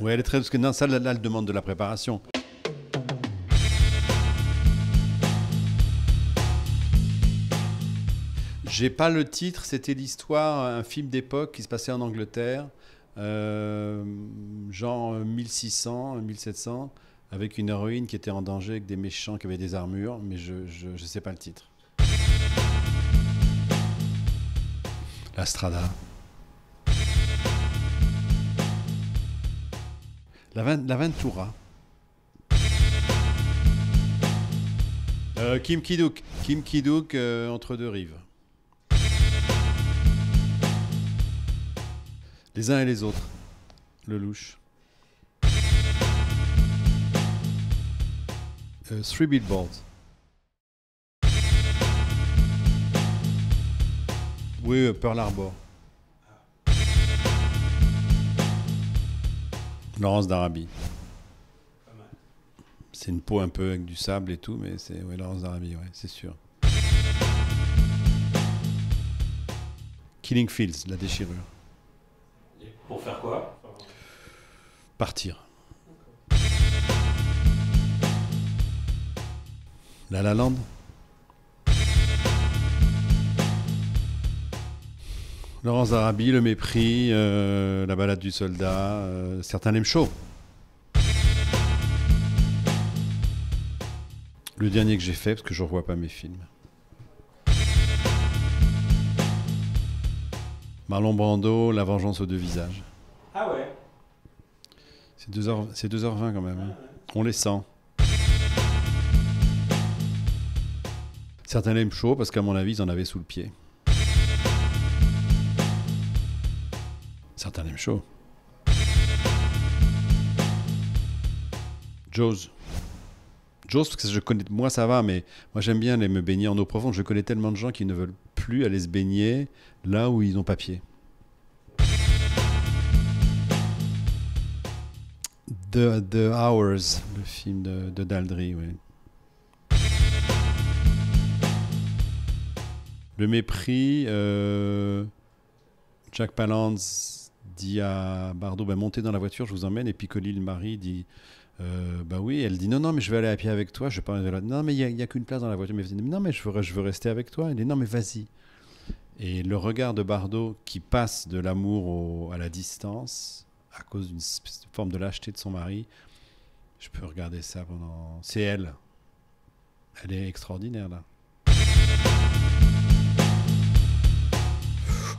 Oui, elle est très. Parce que non, ça, là, elle demande de la préparation. J'ai pas le titre, c'était l'histoire, un film d'époque qui se passait en Angleterre, euh, genre 1600, 1700, avec une héroïne qui était en danger, avec des méchants qui avaient des armures, mais je, je, je sais pas le titre. La Strada. La, la Ventura. Euh, Kim Kiduk. Kim Kiduk, euh, entre deux rives. Les uns et les autres. Le louche. Euh, three Billboards. Oui, euh, Pearl Harbor. Laurence d'Arabie. C'est une peau un peu avec du sable et tout, mais c'est ouais, Laurence d'Arabie, ouais, c'est sûr. Killing Fields, la déchirure. Pour faire quoi? Partir. La La Land? Laurence d'Arabie, Le Mépris, euh, La Balade du Soldat, euh, certains l'aiment chaud. Le dernier que j'ai fait, parce que je ne revois pas mes films. Marlon Brando, La Vengeance aux deux visages. Ah ouais C'est 2h, c'est 2h20 quand même. hein. On les sent. Certains l'aiment chaud parce qu'à mon avis, ils en avaient sous le pied. Certains l'aiment chaud. Jaws. Jaws, parce que je connais, moi ça va, mais moi j'aime bien aller me baigner en eau profonde. Je connais tellement de gens qui ne veulent plus aller se baigner là où ils ont pas pied. The, The Hours, le film de, de Daldry, oui. Le mépris, euh, Jack Palance dit à Bardot, bah, montez dans la voiture, je vous emmène. Et puis Colline le mari dit, euh, bah oui, elle dit, non, non, mais je vais aller à pied avec toi. Je vais pas. Non, mais il n'y a, qu'une place dans la voiture. Mais non, mais je veux, je veux rester avec toi. Elle dit, non, mais vas-y. Et le regard de Bardot qui passe de l'amour à la distance à cause d'une forme de lâcheté de son mari, je peux regarder ça pendant. C'est elle. Elle est extraordinaire là.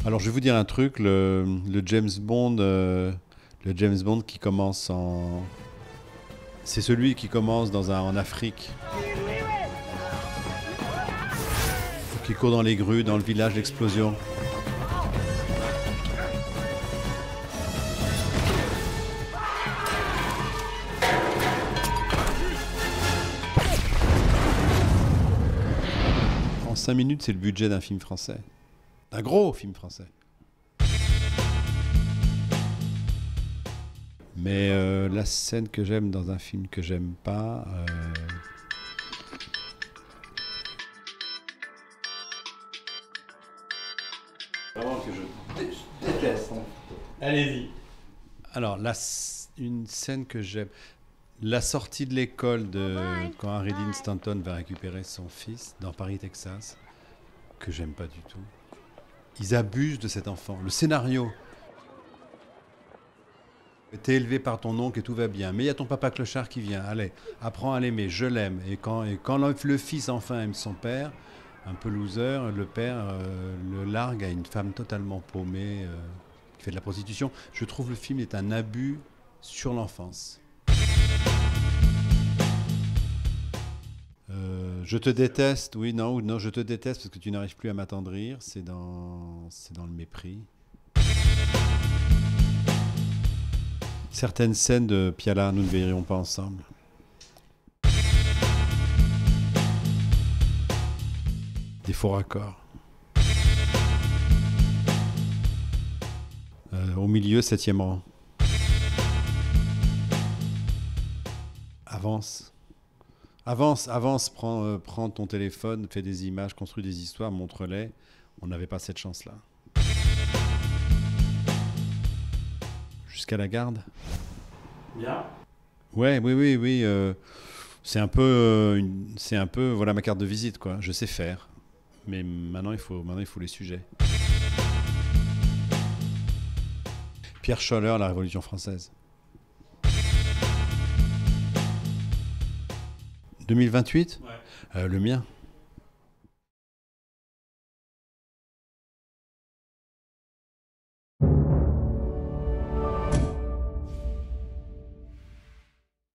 Alors je vais vous dire un truc, le, James Bond, euh, le James Bond qui commence en, c'est celui qui commence en Afrique, qui court dans les grues, dans le village d'explosion. En 5 minutes, c'est le budget d'un film français. Un gros film français. Mais euh, la scène que j'aime dans un film que j'aime pas. euh, Vraiment que je déteste. Allez-y. Alors, la, une scène que j'aime. La sortie de l'école de quand Harry Dean Stanton va récupérer son fils dans Paris, Texas, que j'aime pas du tout. Ils abusent de cet enfant. Le scénario. T'es élevé par ton oncle et tout va bien. Mais il y a ton papa clochard qui vient. Allez, apprends à l'aimer. Je l'aime. Et quand, le fils enfin aime son père, un peu loser, le père euh, le largue à une femme totalement paumée euh, qui fait de la prostitution. Je trouve le film est un abus sur l'enfance. Je te déteste, oui, non, non, je te déteste parce que tu n'arrives plus à m'attendrir. C'est dans, dans le mépris. Certaines scènes de Piala, nous ne verrions pas ensemble. Des faux raccords. Euh, au milieu, septième rang. Avance. Avance, avance, prends, euh, prends ton téléphone, fais des images, construis des histoires, montre-les. On n'avait pas cette chance-là. Jusqu'à la garde Bien. Ouais, oui, oui, oui. euh, c'est un peu, euh, c'est un peu, voilà ma carte de visite, quoi. Je sais faire, mais maintenant il faut, maintenant il faut les sujets. Pierre Scholler, la Révolution française. 2028 Ouais. Euh, Le mien.